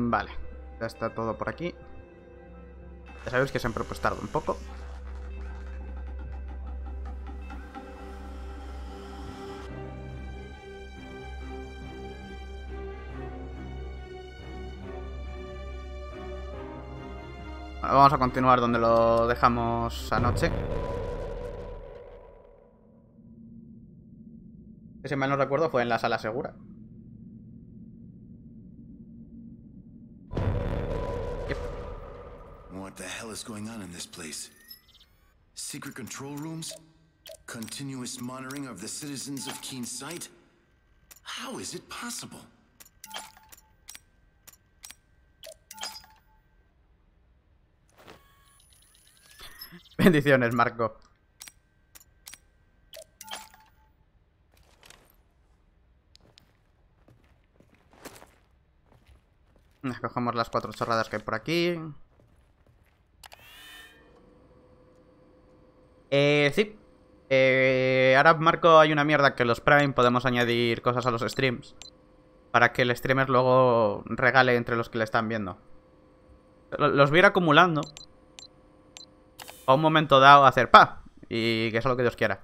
Vale, ya está todo por aquí. Ya sabéis que siempre pues tardo un poco. Vamos a continuar donde lo dejamos anoche. Si mal no recuerdo fue en la sala segura. Going on in this place? Secret control rooms? Continuous monitoring of the citizens of Keen Sight? How is it possible? Bendiciones, Marco. Cogemos las cuatro chorradas que hay por aquí. Eh, sí. Eh, ahora, Marco, hay una mierda que los Prime podemos añadir cosas a los streams. Para que el streamer luego regale entre los que le están viendo. Los voy a ir acumulando. A un momento dado hacer pa. Y que sea lo que Dios quiera.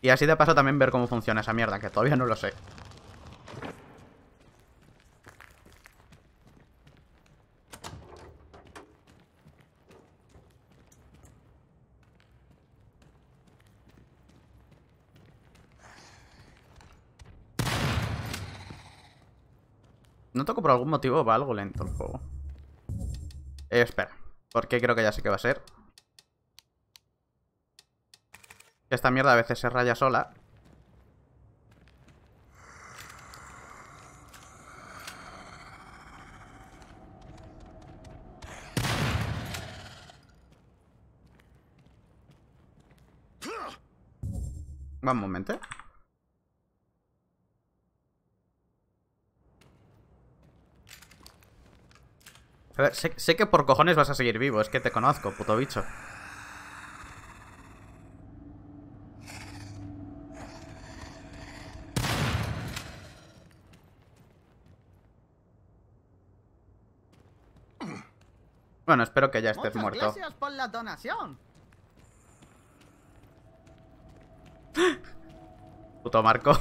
Y así de paso también ver cómo funciona esa mierda, que todavía no lo sé. Noto que por algún motivo va algo lento el juego. Eh, espera. Porque creo que ya sé que va a ser. Esta mierda a veces se raya sola. Un momento. A ver, sé, sé que por cojones vas a seguir vivo, es que te conozco, puto bicho. Bueno, espero que ya estés Muchas muerto. gracias por la donación. Puto Marco.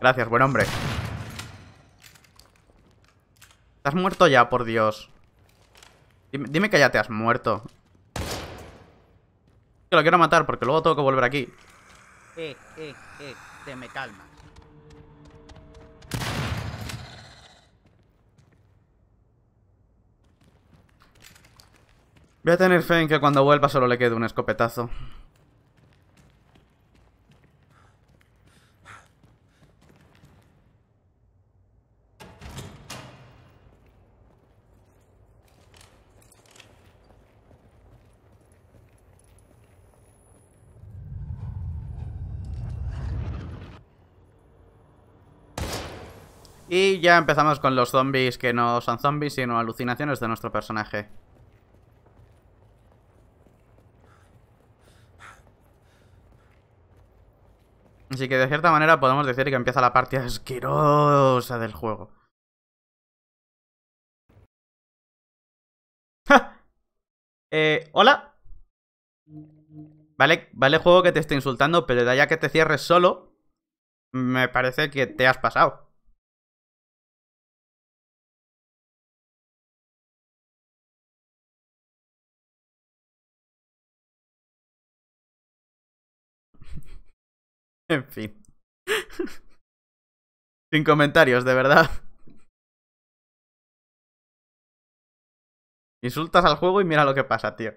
Gracias, buen hombre. Estás muerto ya, por Dios. Dime, dime que ya te has muerto. Que lo quiero matar porque luego tengo que volver aquí. Eh, eh, eh, te me calmas. Voy a tener fe en que cuando vuelva solo le quede un escopetazo. Ya empezamos con los zombies que no son zombies, sino alucinaciones de nuestro personaje. Así que de cierta manera podemos decir que empieza la parte asquerosa del juego. Eh, ¿Hola? Vale, vale juego que te esté insultando, pero de allá que te cierres solo, me parece que te has pasado. En fin. Sin comentarios, de verdad. Insultas al juego y mira lo que pasa, tío.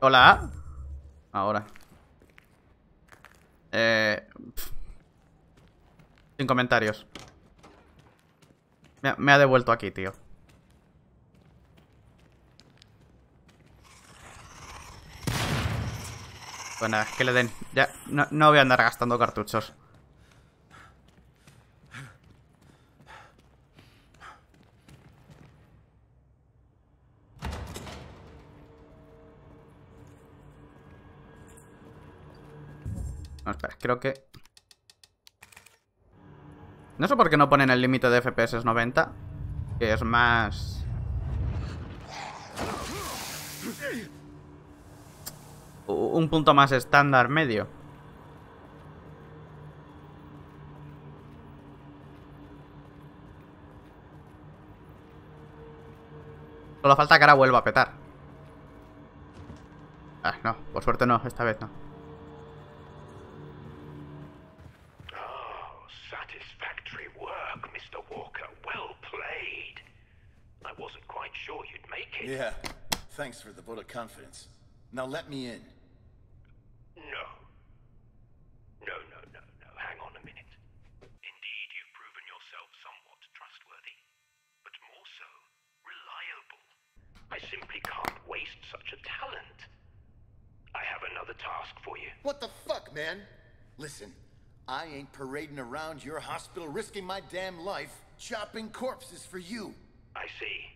Hola. Ahora. Eh... Sin comentarios. Me, ha devuelto aquí, tío. Pues nada, que le den. Ya, no, no voy a andar gastando cartuchos. No, espera, creo que no sé por qué no ponen el límite de FPS 90. Que es más... Un punto más estándar medio. Solo falta que ahora vuelva a petar. Ah, no, por suerte no, esta vez no. Yeah. Thanks for the vote of confidence. Now let me in. No. No, no, no, no. Hang on a minute. Indeed, you've proven yourself somewhat trustworthy, but more so, reliable. I simply can't waste such a talent. I have another task for you. What the fuck, man? Listen, I ain't parading around your hospital risking my damn life chopping corpses for you. I see.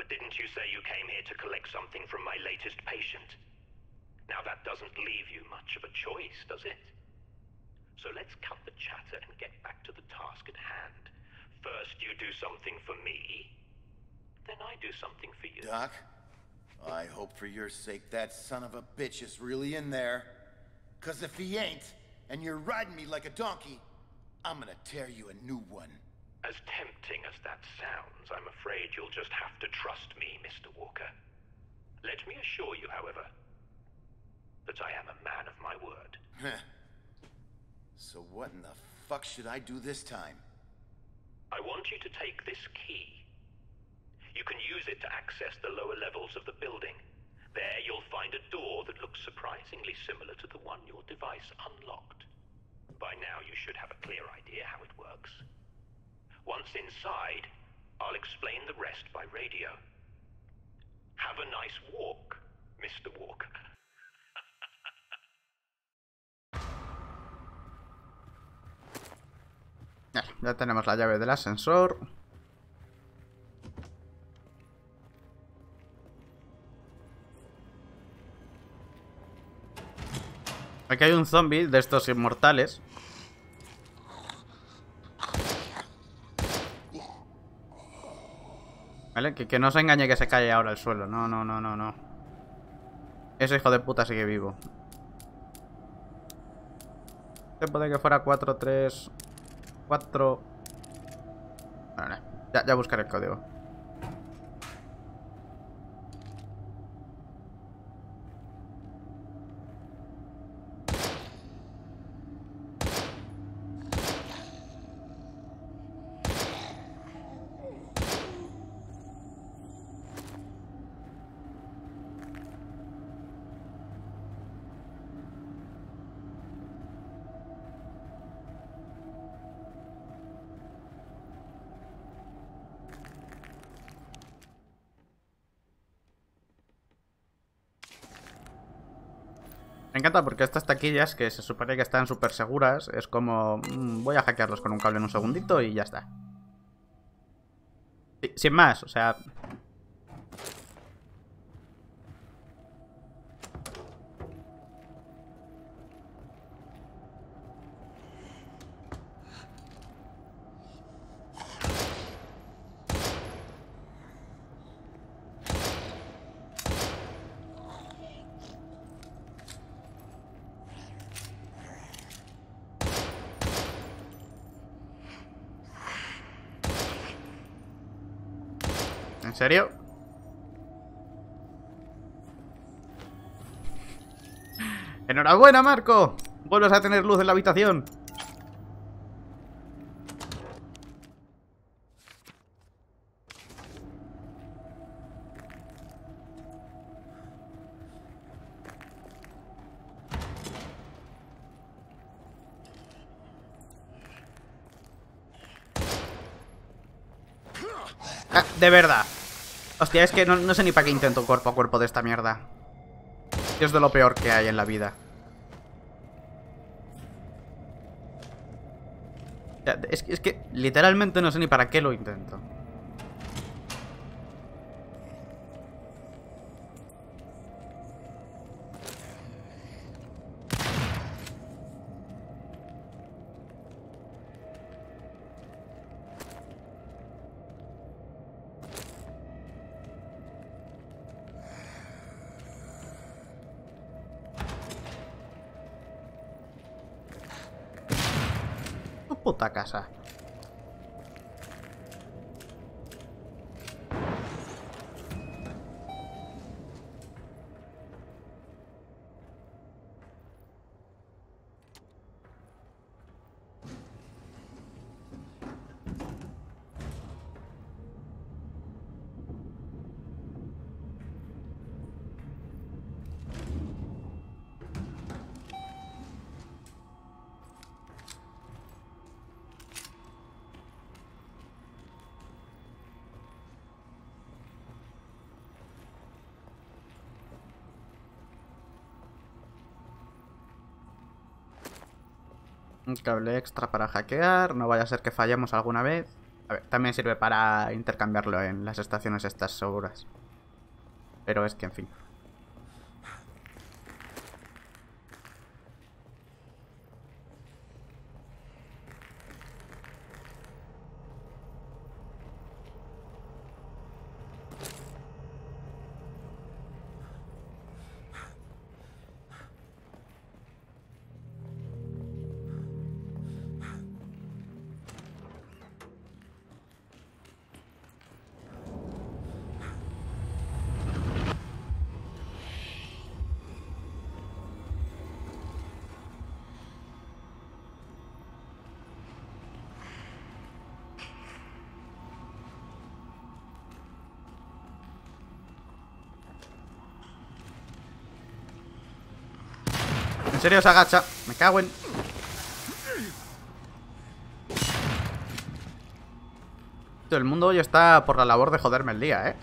But didn't you say you came here to collect something from my latest patient? Now that doesn't leave you much of a choice, does it? So let's cut the chatter and get back to the task at hand. First you do something for me, then I do something for you. Doc, I hope for your sake that son of a bitch is really in there. Cause if he ain't, and you're riding me like a donkey, I'm gonna tear you a new one. As tempting as that sounds, I'm afraid you'll just have to trust me, Mr. Walker. Let me assure you, however, that I am a man of my word. so what in the fuck should I do this time? I want you to take this key. You can use it to access the lower levels of the building. There you'll find a door that looks surprisingly similar to the one your device unlocked. By now you should have a clear idea how it works. Once inside, I'll explain the rest by radio. Have a nice walk, Mr. Walker. Ya, tenemos la llave del ascensor. Aquí hay un zombie de estos inmortales. ¿Vale? Que, que no se engañe que se cae ahora el suelo. No, no, no, no, no. Ese hijo de puta sigue vivo. Se puede que fuera 4, 3, 4... Vale, ya, ya buscaré el código. Encanta porque estas taquillas, que se supone que están súper seguras, es como... mm, voy a hackearlos con un cable en un segundito y ya está. Sin más, o sea... ¿En serio? ¡Enhorabuena, Marco! Vuelves a tener luz en la habitación. Ah, de verdad. Hostia, es que no, no sé ni para qué intento cuerpo a cuerpo de esta mierda. Es de lo peor que hay en la vida. Es que literalmente no sé ni para qué lo intento. Puta casa. Un cable extra para hackear. No vaya a ser que fallemos alguna vez. A ver, también sirve para intercambiarlo en las estaciones estas seguras. Pero es que, en fin. En serio se agacha. Me cago en... Todo el mundo hoy está por la labor de joderme el día, ¿eh?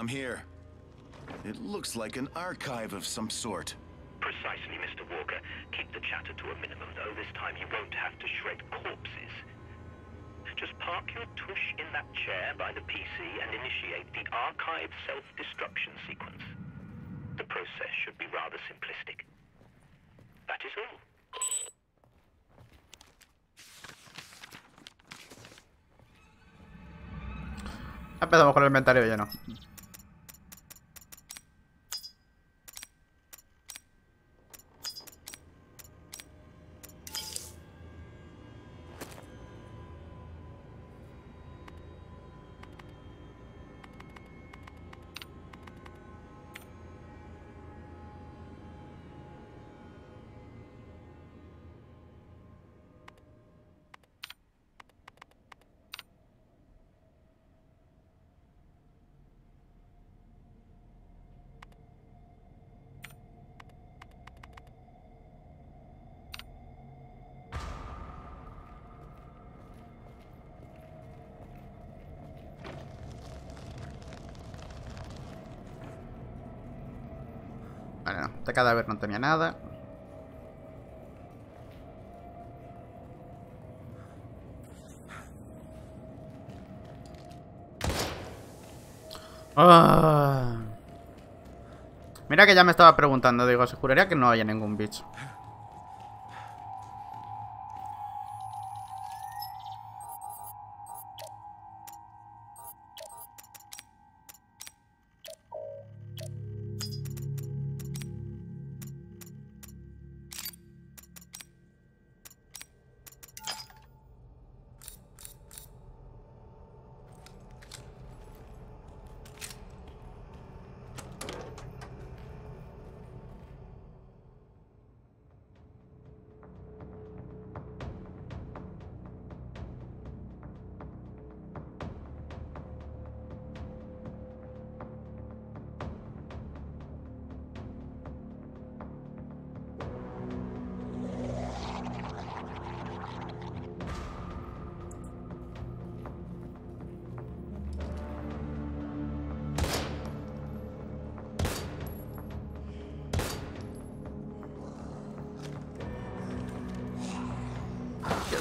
I'm here. It looks like an archive of some sort. Precisely, Mr. Walker. Keep the chatter to a minimum, though. This time you won't have to shred corpses. Just park your tush in that chair by the PC and initiate the archive self-destruction sequence. The process should be rather simplistic. That is all. Empezamos con el inventario lleno. Vale, no. De cadáver no tenía nada. Ah. Mira que ya me estaba preguntando, digo, se juraría que no haya ningún bicho.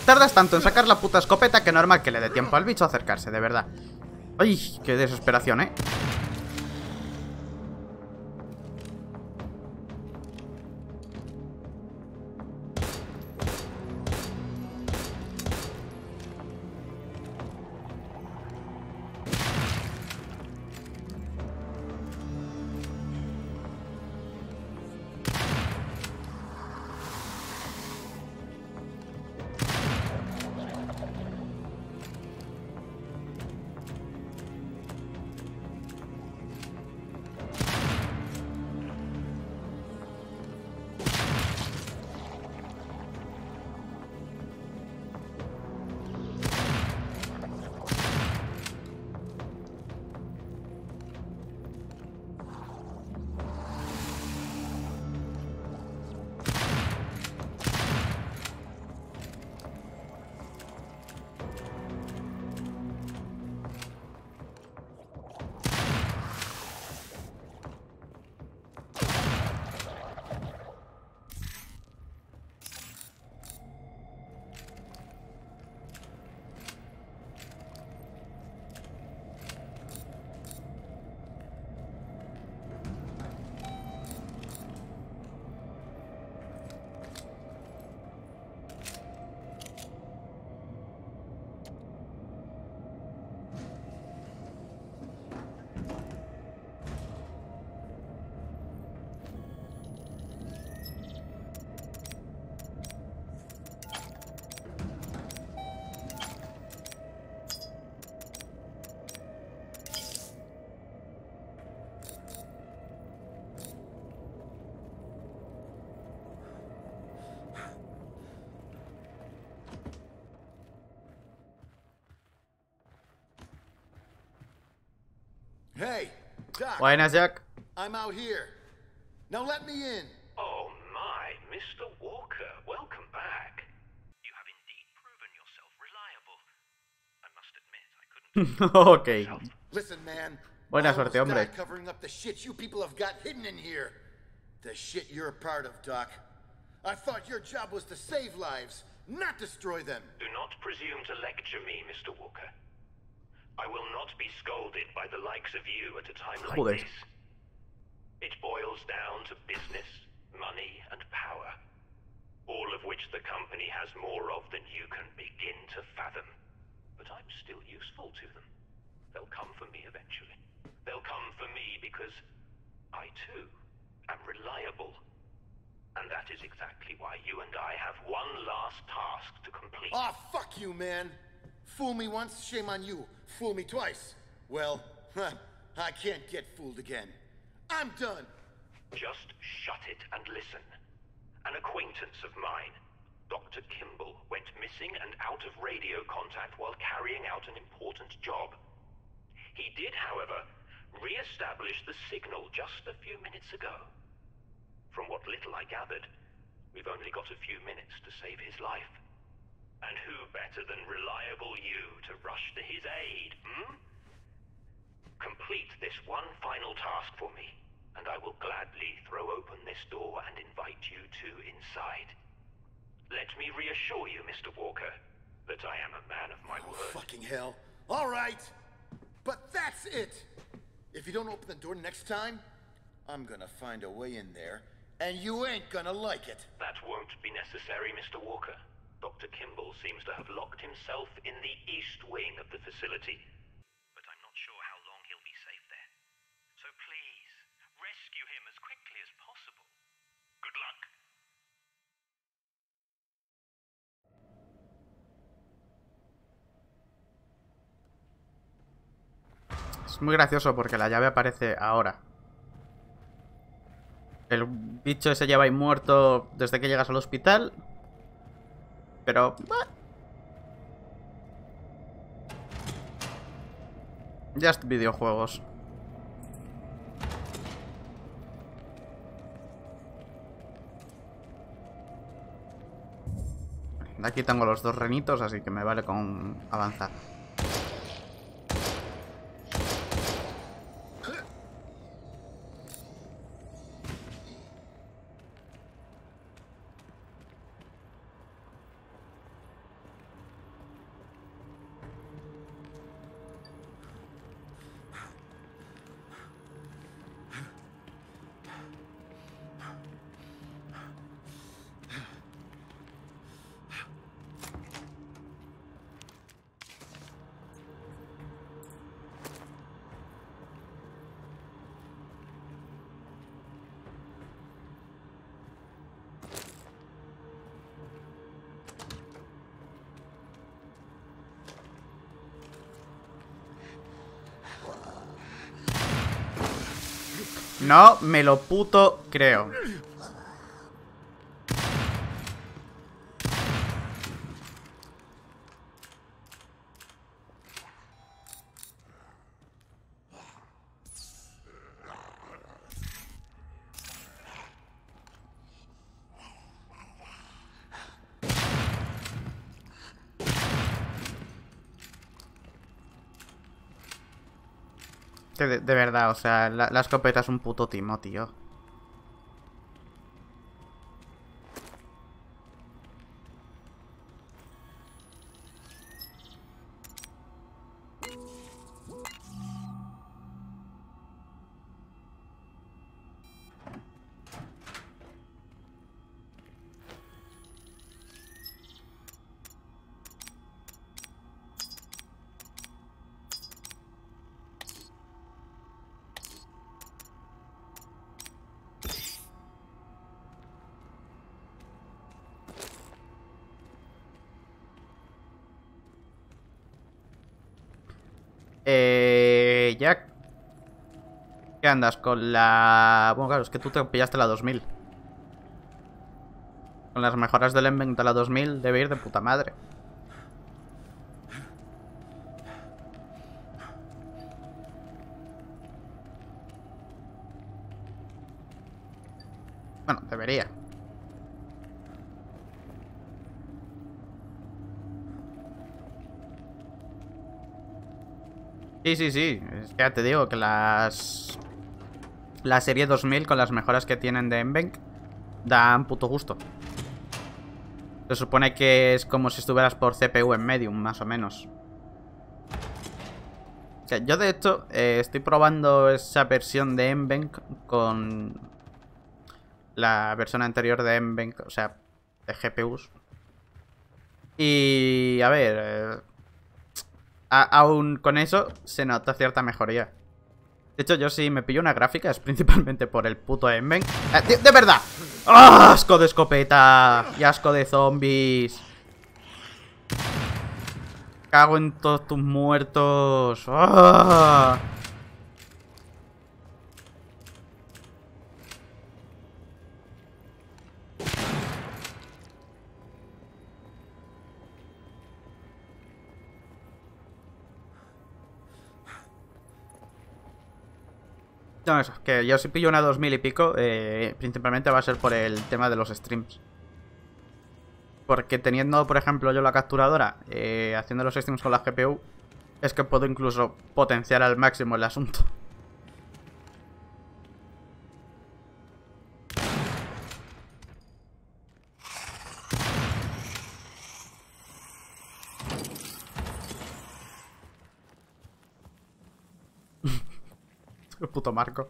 Tardas tanto en sacar la puta escopeta que normal que le dé tiempo al bicho a acercarse, de verdad. Ay, qué desesperación, ¿eh? Hey, Doc. Buenas, Jack. I'm out here. Now let me in. Oh my, Mr. Walker, welcome back. You have indeed proven yourself reliable. I must admit, I couldn't ok. Listen, man. Buena suerte, hombre. covering up the shit you people have got hidden in here. The shit you're a part of, Doc. I thought your job was to save lives, not destroy them. Do not presume to lecture me, Mr. Walker. I will not be scolded by the likes of you at a time like Joder. this. It boils down to business, money, and power. All of which the company has more of than you can begin to fathom. But I'm still useful to them. They'll come for me eventually. They'll come for me because I too am reliable. And that is exactly why you and I have one last task to complete. Aw, fuck you, man. Fool me once, shame on you. Fool me twice. Well, huh, I can't get fooled again. I'm done. Just shut it and listen. An acquaintance of mine, Dr. Kimball, went missing and out of radio contact while carrying out an important job. He did, however, re-establish the signal just a few minutes ago. From what little I gathered, we've only got a few minutes to save his life. And who better than reliable you to rush to his aid, hmm? Complete this one final task for me, and I will gladly throw open this door and invite you two inside. Let me reassure you, Mr. Walker, that I am a man of my word. Oh, word. fucking hell. All right. But that's it. If you don't open the door next time, I'm gonna find a way in there, and you ain't gonna like it. That won't be necessary, Mr. Walker. Dr. Kimball seems to have locked himself in the east wing of the facility. But I'm not sure how long he'll be safe there. So please, rescue him as quickly as possible. Good luck. Es muy gracioso porque la llave aparece ahora. El bicho se lleva ahí muerto desde que llegas al hospital. Pero... Just videojuegos. Aquí tengo los dos renitos, así que me vale con avanzar. No me lo puto creo. De, verdad, o sea, la, la escopeta es un puto timo, tío. Con la...? Bueno, claro, es que tú te pillaste la 2000. Con las mejoras del Envent de la 2000 debe ir de puta madre. Bueno, debería. Sí, sí, sí. Ya te digo que las... La serie 2000 con las mejoras que tienen de Enbank dan puto gusto. Se supone que es como si estuvieras por CPU en Medium, más o menos. O sea, yo de hecho eh, estoy probando esa versión de Enbank con la versión anterior de Enbank, o sea, de GPUs. Y a ver, eh, aún con eso se nota cierta mejoría. De hecho, yo sí me pillo una gráfica, es principalmente por el puto Enven. Eh, de, verdad! ¡Ah! ¡Asco de escopeta! Y asco de zombies. Cago en todos tus muertos. ¡Ah! Que yo si pillo una 2000 y pico, eh, principalmente va a ser por el tema de los streams. Porque teniendo, por ejemplo, yo la capturadora, eh, haciendo los streams con la GPU, es que puedo incluso potenciar al máximo el asunto. El puto Marco.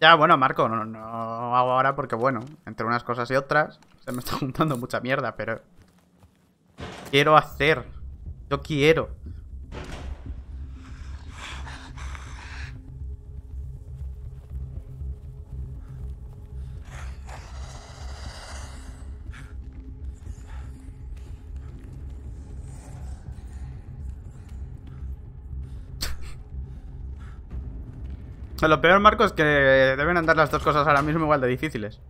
Ya, bueno, Marco, no, no hago ahora porque, bueno, entre unas cosas y otras, se me está juntando mucha mierda, pero... Quiero hacer. Yo quiero. Lo peor, Marco, es que deben andar las dos cosas ahora mismo igual de difíciles.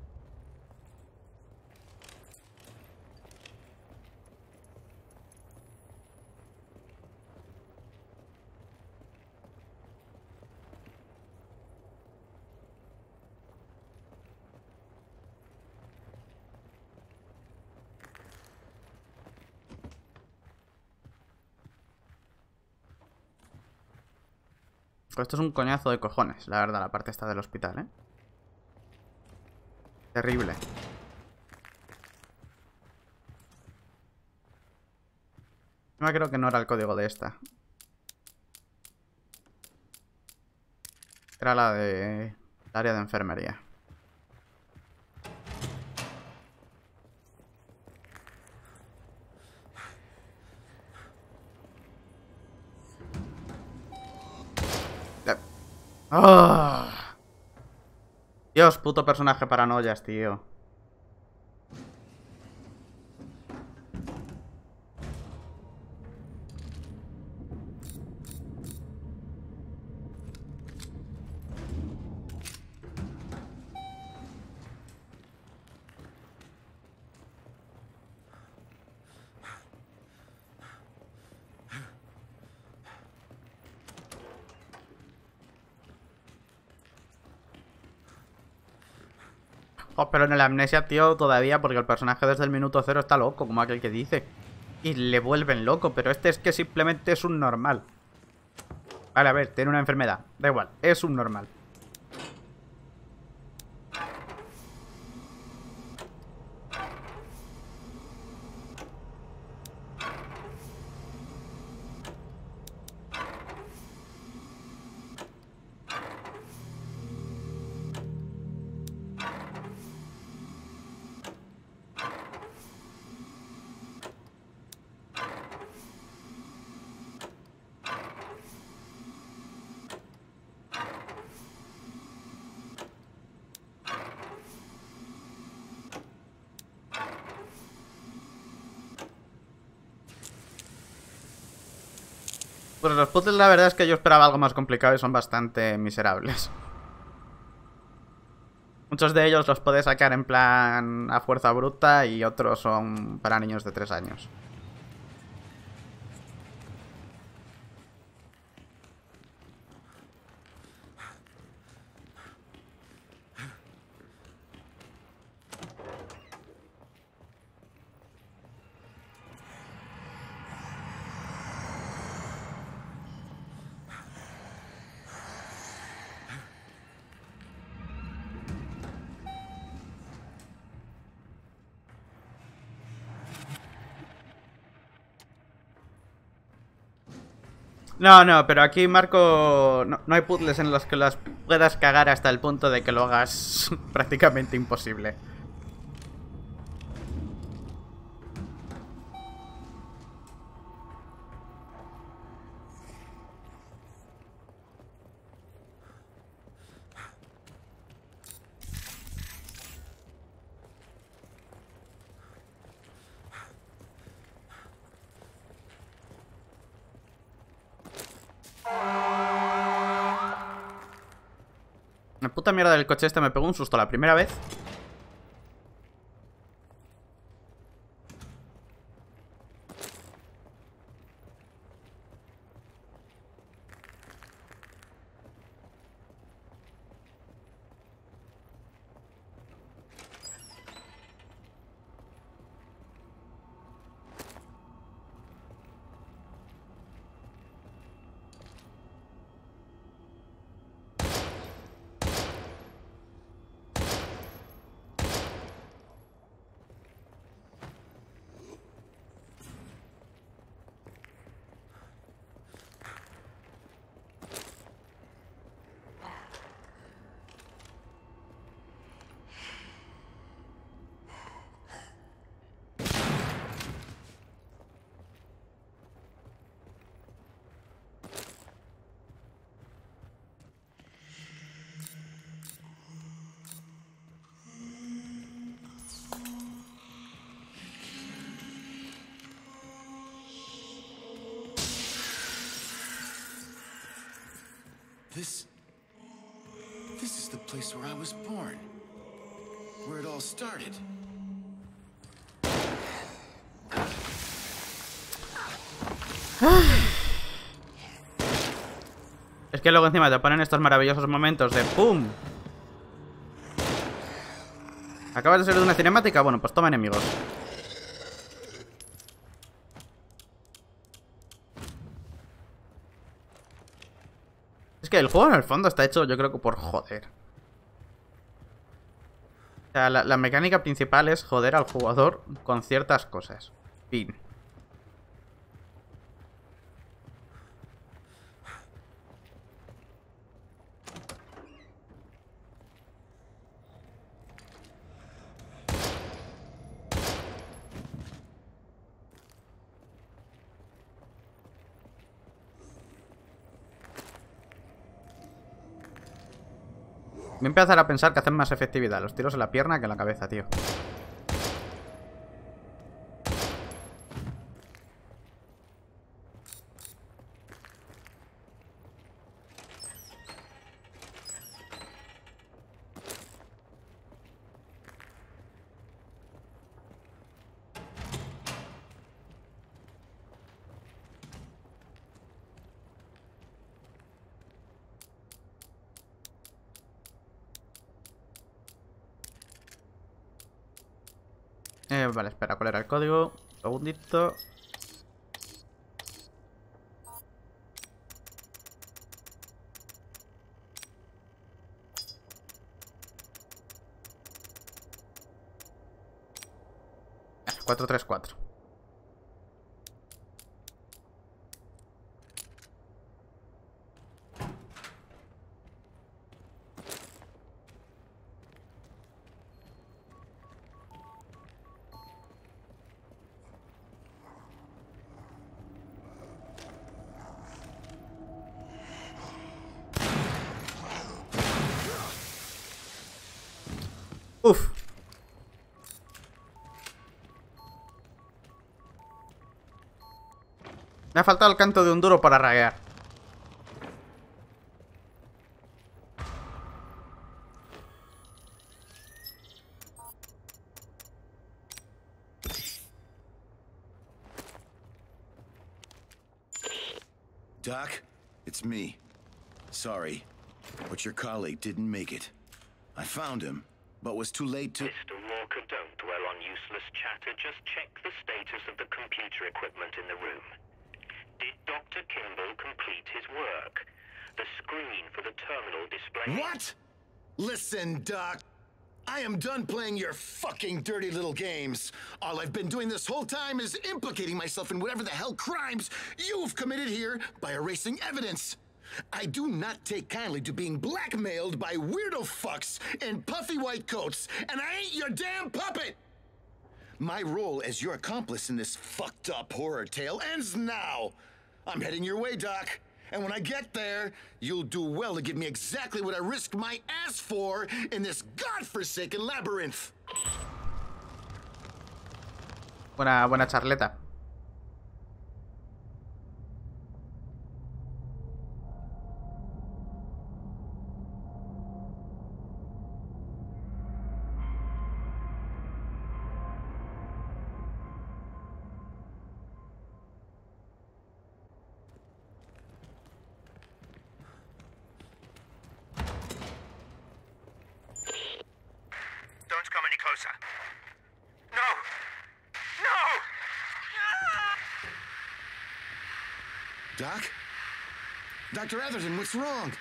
Esto es un coñazo de cojones, la verdad, la parte esta del hospital, ¿eh? Terrible. Yo creo que no era el código de esta. Era la de... El área de enfermería. ¡Ah! Dios, puto personaje paranoias, tío. Oh, pero en la amnesia, tío, todavía, porque el personaje desde el minuto cero está loco, como aquel que dice. Y le vuelven loco, pero este es que simplemente es un normal. Vale, a ver, tiene una enfermedad. Da igual, es un normal. Puzzles la verdad es que yo esperaba algo más complicado y son bastante miserables. Muchos de ellos los puedes sacar en plan a fuerza bruta y otros son para niños de 3 años. No, no, pero aquí Marco... No, no hay puzzles en los que las puedas cagar hasta el punto de que lo hagas prácticamente imposible. Puta mierda del coche este me pegó un susto la primera vez. Es que luego encima te ponen estos maravillosos momentos de ¡Pum! ¿Acabas de ser de una cinemática? Bueno, pues toma enemigos. Es que el juego en el fondo está hecho yo creo que por joder. O sea, la, la mecánica principal es joder al jugador con ciertas cosas. Fin. Voy a empezar a pensar que hacen más efectividad los tiros en la pierna que en la cabeza, tío. espera, ¿cuál era el código? Un cuatro tres cuatro Uf. Me ha faltado el canto de un duro para raguear. Doc, it's me. Sorry, but your colleague didn't make it. I found him, but was too late to. Mr. Walker, don't dwell on useless chatter. Just check the status of the computer equipment in the room. Did Dr. Kimball complete his work? The screen for the terminal display. What? Listen, Doc. I am done playing your fucking dirty little games. All I've been doing this whole time is implicating myself in whatever the hell crimes you've committed here by erasing evidence. I do not take kindly to being blackmailed by weirdo fucks in puffy white coats, and I ain't your damn puppet! My role as your accomplice in this fucked up horror tale ends now. I'm heading your way, Doc. And when I get there, you'll do well to give me exactly what I risked my ass for in this godforsaken labyrinth. Buena, buena charleta. Doc? Dr. Atherton, what's wrong?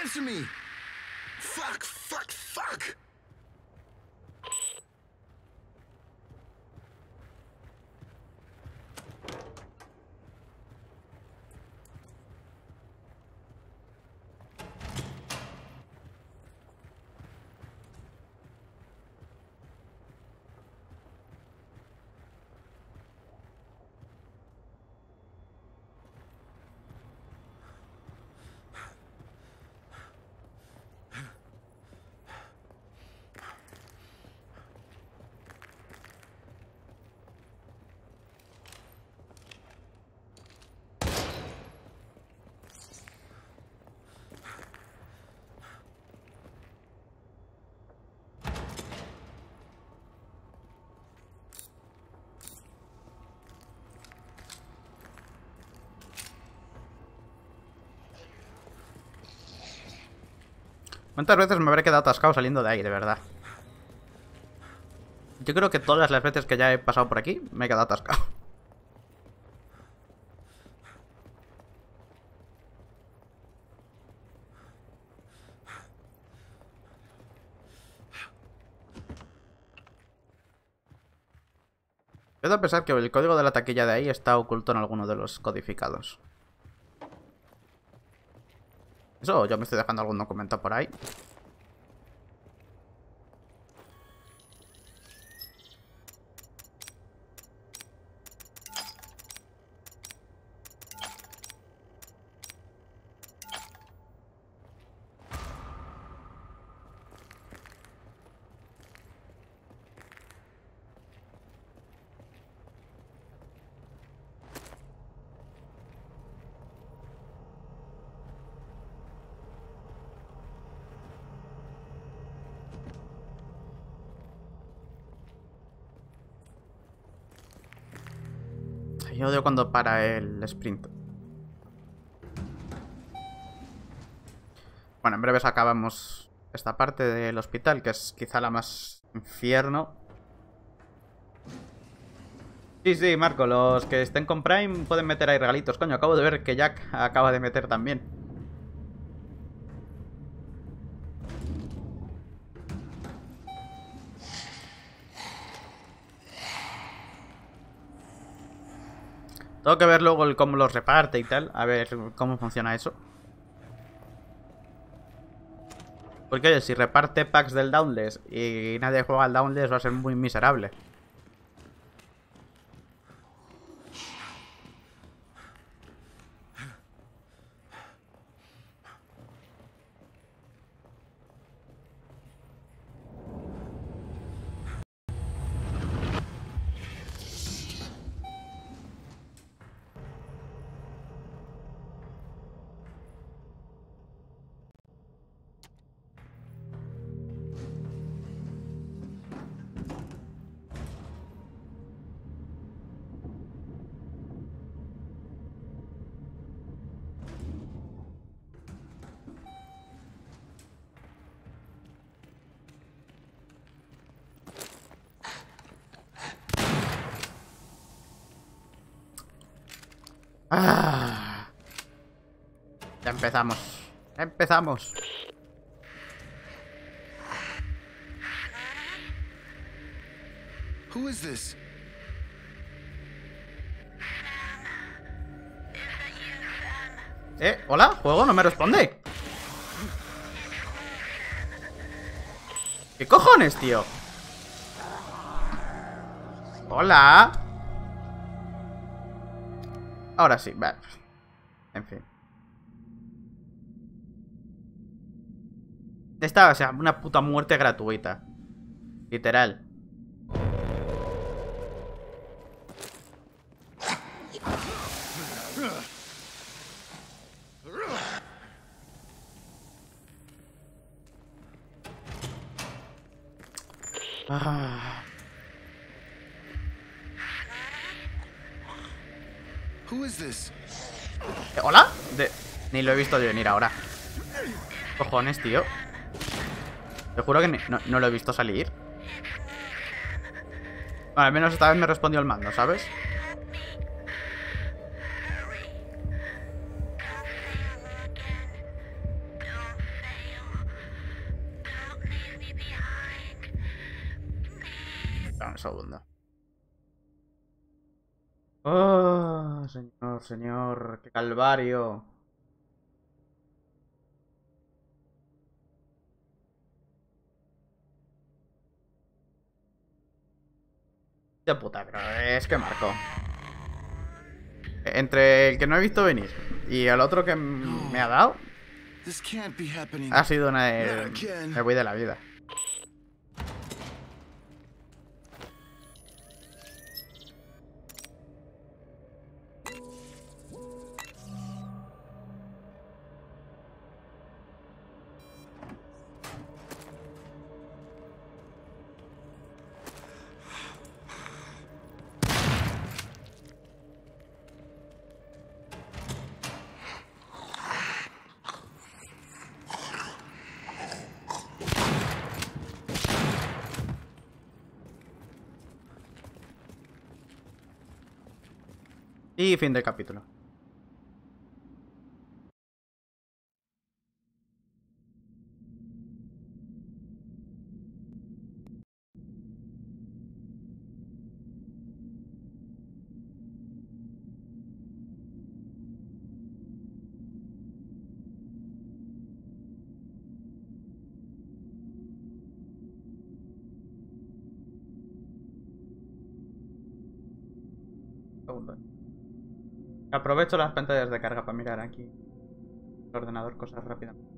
Answer me! Fuck, fuck, fuck! ¿Cuántas veces me habré quedado atascado saliendo de ahí, de verdad? Yo creo que todas las veces que ya he pasado por aquí me he quedado atascado. Puedo pensar que el código de la taquilla de ahí está oculto en alguno de los codificados. Eso, yo me estoy dejando algún documento por ahí. Yo odio cuando para el sprint. Bueno, en breves acabamos esta parte del hospital, que es quizá la más infierno. Sí, sí, Marco, los que estén con Prime pueden meter ahí regalitos. Coño, acabo de ver que Jack acaba de meter también. Tengo que ver luego el cómo los reparte y tal. A ver cómo funciona eso. Porque oye, si reparte packs del Downless y nadie juega al Downless va a ser muy miserable. Ah. Ya empezamos. Empezamos. Who is this? Eh, hola, juego, no me responde. ¿Qué cojones, tío? Hola. Ahora sí, vale. En fin. Esta, o sea, una puta muerte gratuita. Literal. Ni lo he visto de venir ahora. Cojones, tío. Te juro que no, no lo he visto salir. Bueno, al menos esta vez me respondió el mando, ¿sabes? Segundo. Oh, señor, señor, qué calvario. De puta, pero es que marco. Entre el que no he visto venir y el otro que me ha dado, ha sido una de... Me voy de la vida. Fin del capítulo. Aprovecho las pantallas de carga para mirar aquí. El ordenador cosas rápidamente.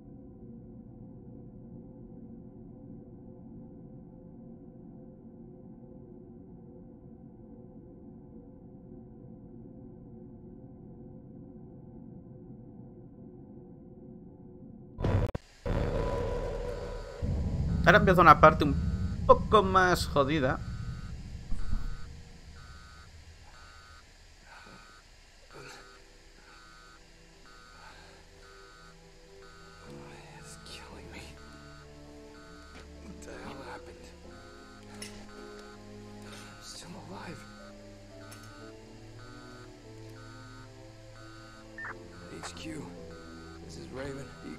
Ahora empieza una parte un poco más jodida.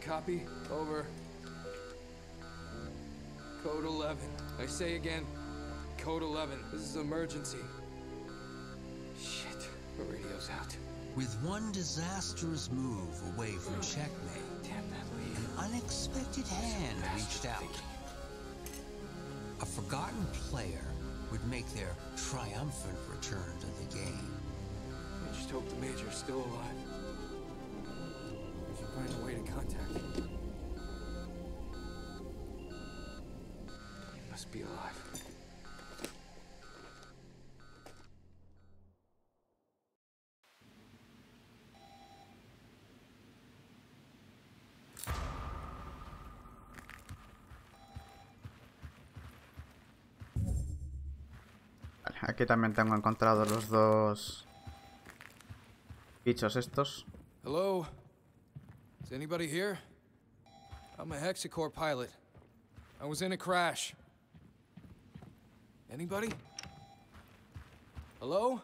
Copy? Over. Code 11. I say again, Code 11. This is emergency. Shit, the radio's out. With one disastrous move away from hmm. checkmate, Damn that an unexpected hand reached out. A forgotten player would make their triumphant return to the game. I just hope the Major's still alive. Aquí también tengo encontrado los dos bichos estos. Hello? Anybody here? I'm a Hexacore pilot. I was in a crash. Anybody? Hello?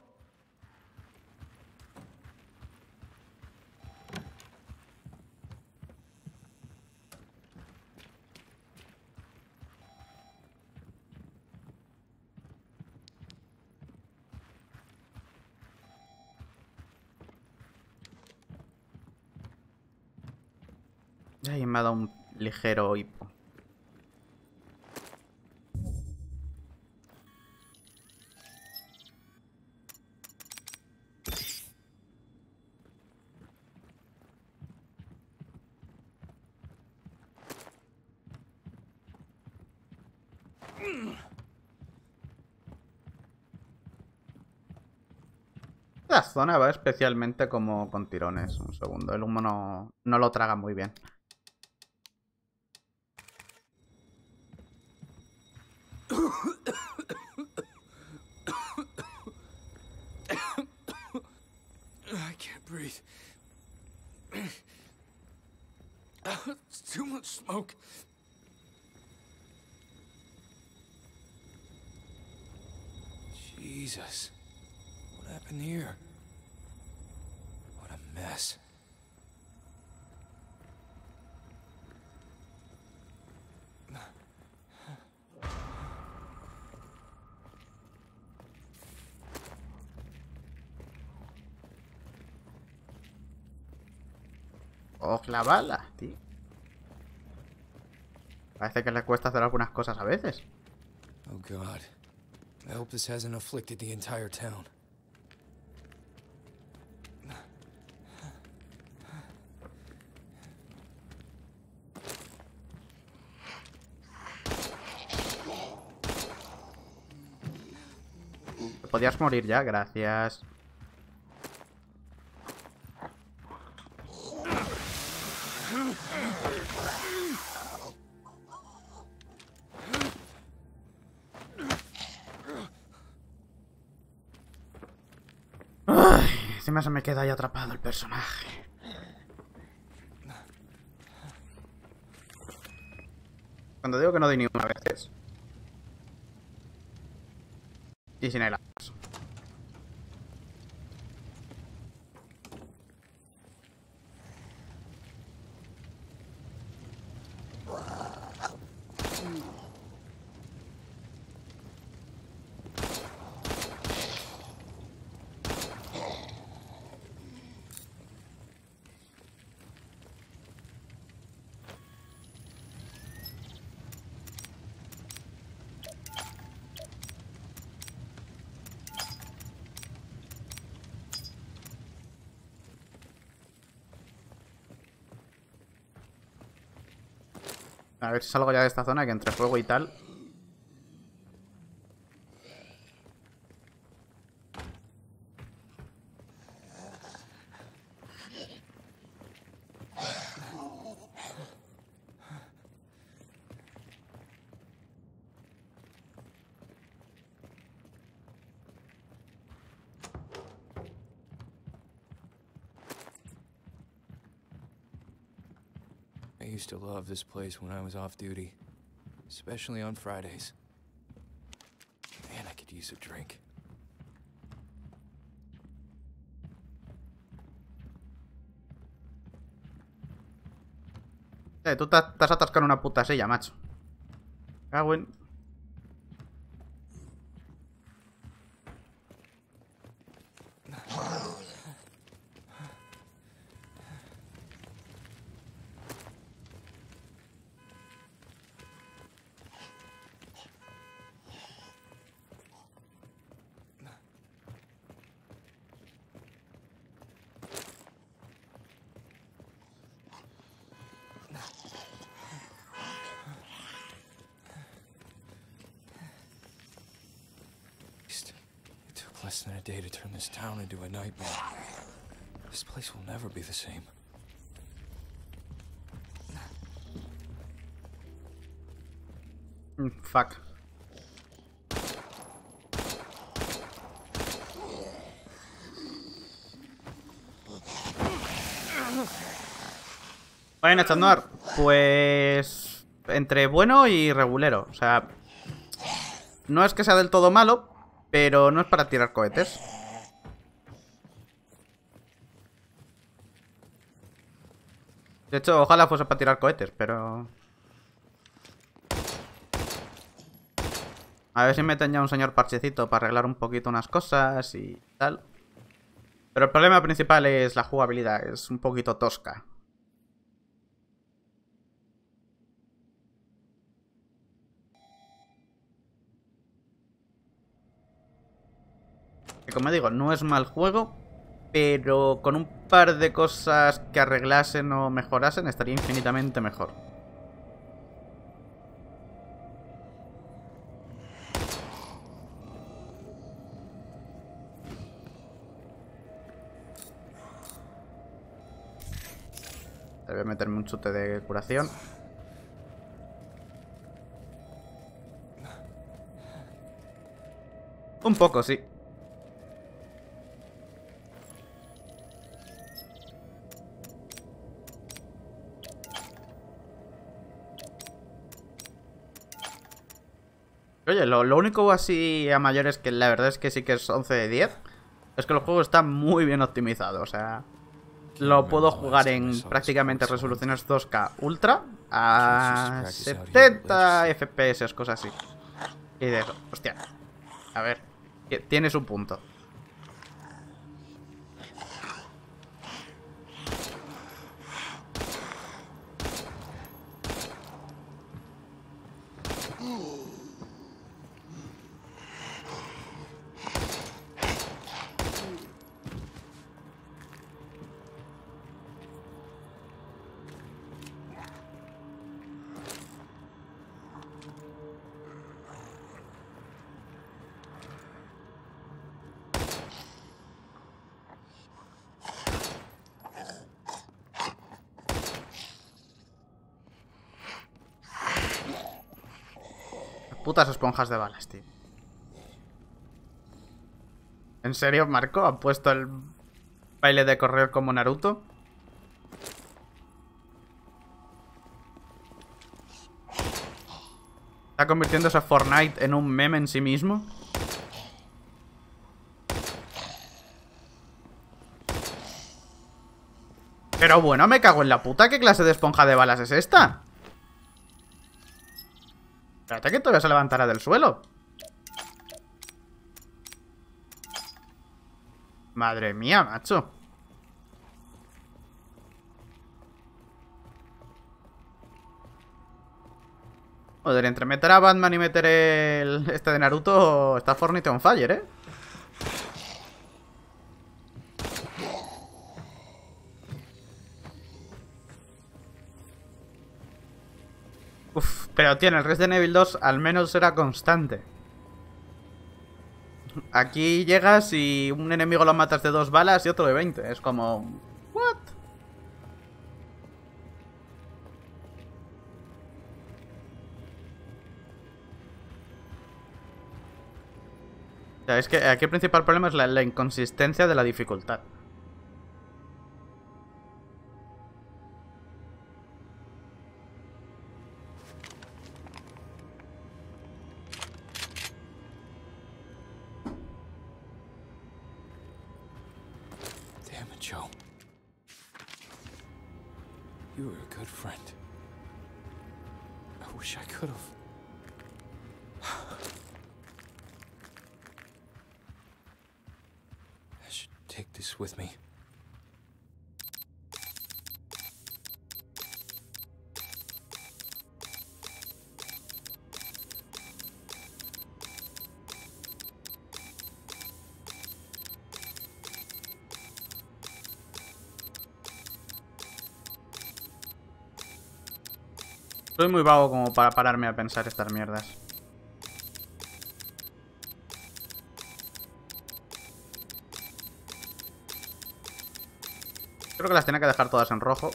Me ha dado un ligero hipo. La zona va especialmente como con tirones. Un segundo, el humo no, no lo traga muy bien. ¡Oh, la bala, tío! Parece que le cuesta hacer algunas cosas a veces. Oh god. I hope this hasn't afflicted the entire town. Podías morir ya, gracias. Encima se me queda ahí atrapado el personaje. Cuando digo que no doy ni una vez. Y sin el as. A ver si salgo ya de esta zona, que entre fuego y tal. used to love this place when I was off duty, especially on Fridays. Man, I could use a drink. Hey, tú te has atascado una puta silla, macho. Cago en... less than a day to turn this town into a nightmare. This place will never be the same. Mm, Fuck. Bueno, Chandor, pues entre bueno y regulero. O sea, no es que sea del todo malo, pero no es para tirar cohetes. De hecho, ojalá fuese para tirar cohetes, pero... A ver si meten ya un señor parchecito para arreglar un poquito unas cosas y tal. Pero el problema principal es la jugabilidad, es un poquito tosca. Que como digo, no es mal juego, pero con un par de cosas que arreglasen o mejorasen estaría infinitamente mejor. Debe meterme un chute de curación. Un poco, sí. Oye, lo, lo único así a mayores que la verdad es que sí que es 11 de 10 es que el juego está muy bien optimizado, o sea, lo puedo jugar en prácticamente resoluciones 2K Ultra a 70 FPS, cosas así. Y de eso, hostia. A ver, ti- tiene su punto. Esponjas de balas, tío. ¿En serio, Marco? ¿Ha puesto el baile de correr como Naruto? ¿Está convirtiéndose a Fortnite en un meme en sí mismo? Pero bueno, me cago en la puta. ¿Qué clase de esponja de balas es esta? Espérate que todavía se levantará del suelo. Madre mía, macho. Joder, entre meter a Batman y meter el este de Naruto está Fortnite on fire, ¿eh? Pero tiene el Resident Evil 2 al menos era constante. Aquí llegas y un enemigo lo matas de dos balas y otro de 20. Es como... ¿What? O es que aquí el principal problema es la inconsistencia de la dificultad. Muy vago como para pararme a pensar estas mierdas. Creo que las tenía que dejar todas en rojo.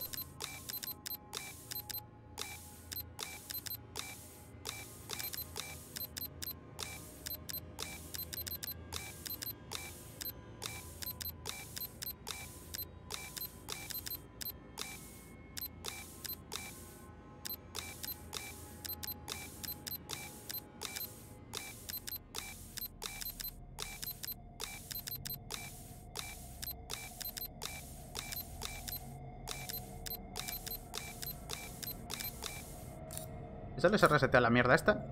¿Sale se resetea la mierda esta?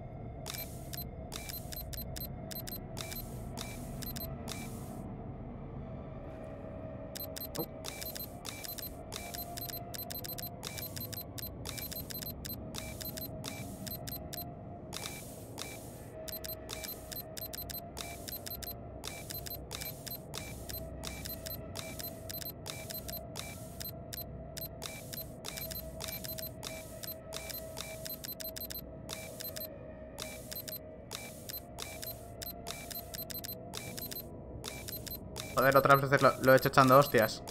Joder, otras veces lo, lo he hecho echando hostias.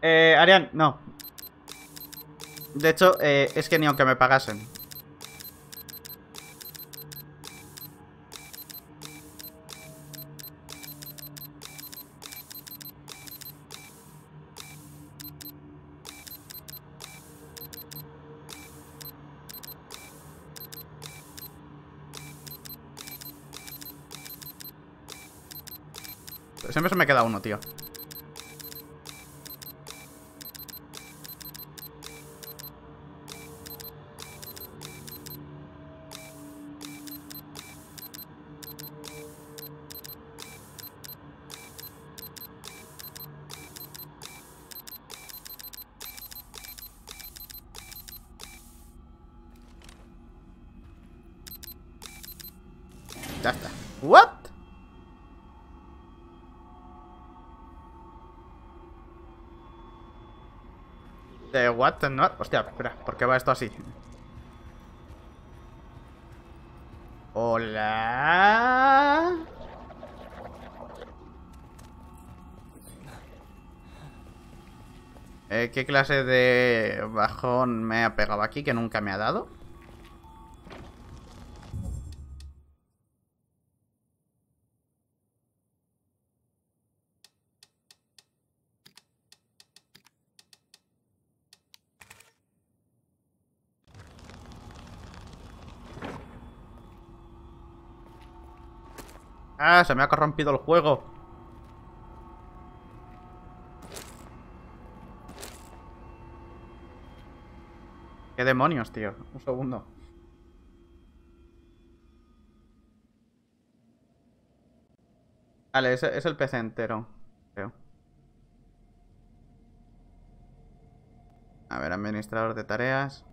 Eh, Arián, no. De hecho, eh, es que ni aunque me pagasen. Queda uno, tío. Ya está. What and what? Hostia, espera, ¿por qué va esto así? Hola. Eh, ¿Qué clase de bajón me ha pegado aquí que nunca me ha dado? Se me ha corrompido el juego. ¿Qué demonios, tío? Un segundo. Vale, es, es el PC entero, creo. A ver, administrador de tareas.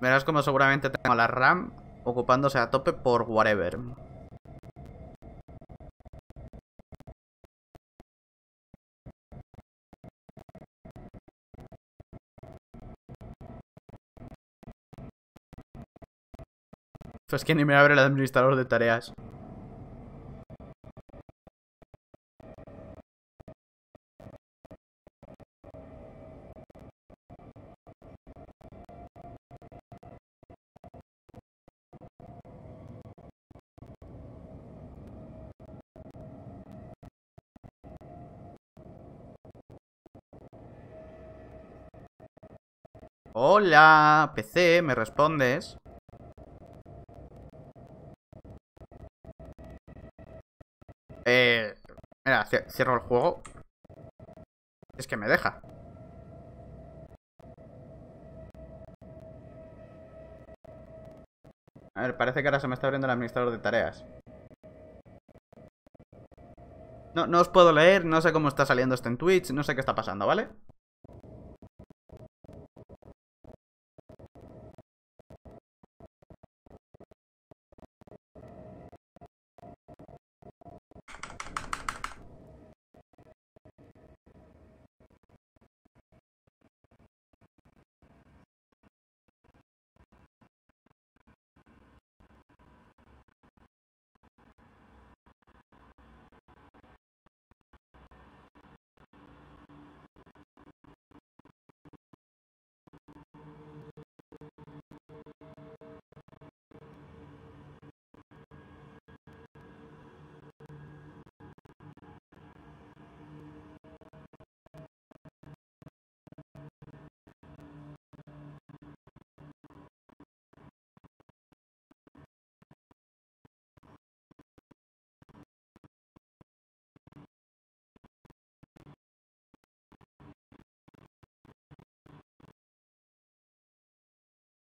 Verás como seguramente tengo la RAM ocupándose a tope por whatever. Pues que ni me abre el administrador de tareas. Hola, PC, ¿me respondes? Eh... Mira, ci- cierro el juego. Es que me deja. A ver, parece que ahora se me está abriendo el administrador de tareas. No, no os puedo leer, no sé cómo está saliendo esto en Twitch, no sé qué está pasando, ¿vale?